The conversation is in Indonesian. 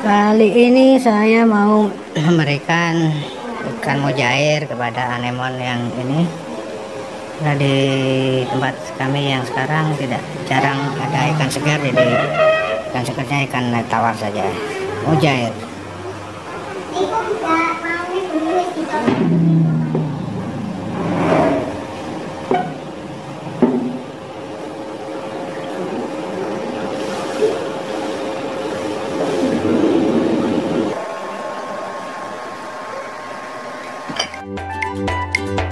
Kali ini saya mau memberikan ikan mujair kepada anemon yang ini. Nah, di tempat kami yang sekarang tidak jarang ada ikan segar, jadi ikan segarnya ikan tawar saja. Mujair. Música